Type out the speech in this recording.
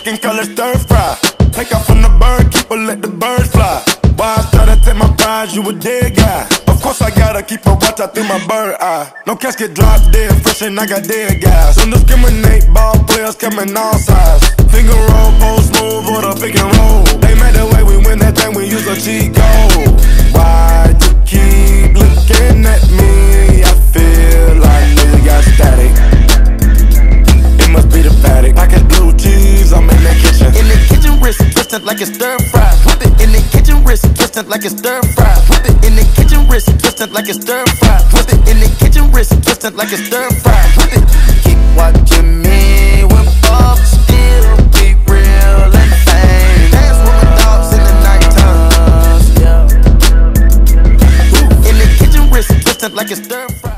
chicken, color stir fry. Take off from the bird, keep her, let the birds fly. Why I started to take my prize, you a dead guy. Of course I gotta keep a watch out through my bird eye. No casket drop dead, fresh and I got dead guys. Don't discriminate, ball players coming all sides. Finger roll, post move, or the pick and roll. They mad the way we win that thing, we use a cheat code. Twisted like it's stir fry. Whip it in the kitchen, wrist twisted like it's stir fry. Whip it in the kitchen, wrist twisted like it's stir fry. Whip it in the kitchen, wrist twisted like it's stir fry. Whip it. Keep watching me whip up, still be real and fame. Dance with my dogs in the nighttime. In the kitchen, wrist twisted like it's stir fry.